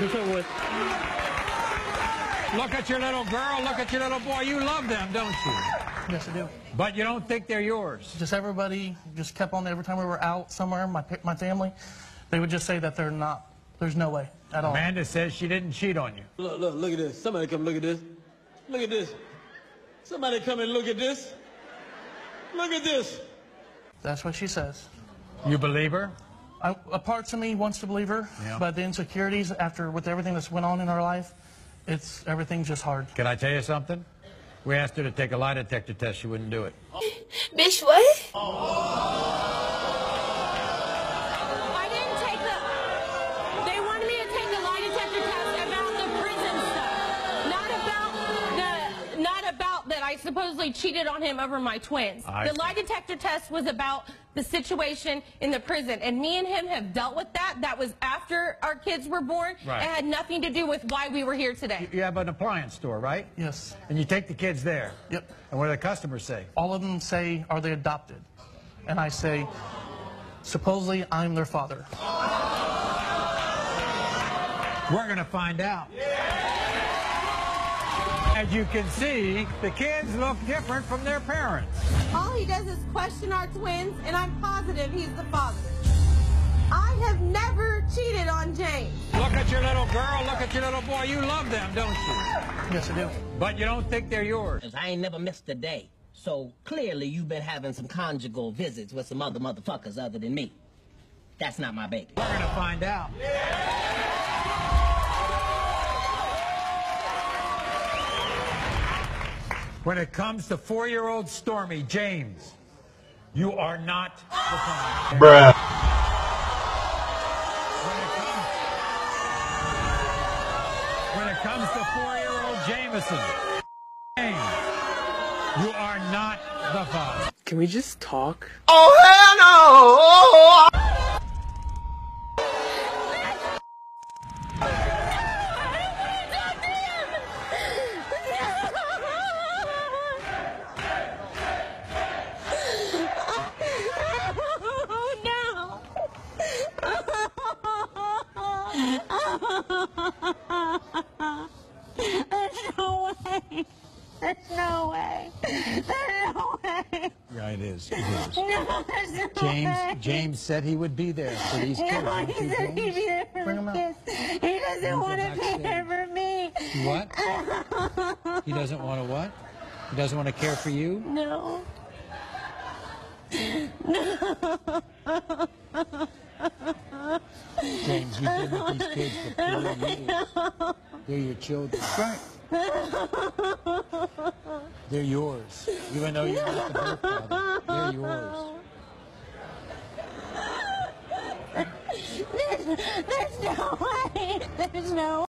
would. Look at your little girl, look at your little boy. You love them, don't you? Yes, I do. But you don't think they're yours. Just everybody just kept on every time we were out somewhere, my, my family, they would just say that they're not, there's no way at all. Amanda says she didn't cheat on you. Look, look, look at this. Somebody come look at this. Look at this. Somebody come and look at this. Look at this. That's what she says. You believe her? I, a part of me wants to believe her, Yeah. but the insecurities after with everything that's went on in our life, it's everything's just hard. Can I tell you something? We asked her to take a lie detector test. She wouldn't do it. Bitch, what? I I supposedly cheated on him over my twins. I the see. lie detector test was about the situation in the prison, and me and him have dealt with that. That was after our kids were born. Right. It had nothing to do with why we were here today. You have an appliance store, right? Yes. And you take the kids there. Yep. And what do the customers say? All of them say, are they adopted? And I say, supposedly I'm their father. We're going to find out. As you can see, the kids look different from their parents. All he does is question our twins, and I'm positive he's the father. I have never cheated on James. Look at your little girl, look at your little boy. You love them, don't you? Yes, I do. But you don't think they're yours. 'Cause I ain't never missed a day. So clearly you've been having some conjugal visits with some other motherfuckers other than me. That's not my baby. We're going to find out. When it comes to four-year-old Stormy James, you are not the father. Bruh. When it comes, when it comes to four-year-old Jameson, James, you are not the father. Can we just talk? Oh, There's no way. There's no way. There's no way. Yeah, it is. It is. No, there's no James way. James said he would be there for these kids. No, he you, said he'd be there for Bring the kids. He doesn't want to be there for me. What? He doesn't want to what? He doesn't want to care for you? No. No. James, you've been with these kids for four years. They're your children. Right. They're yours. Even though you're not the birth father, they're yours. There's, there's no way. There's no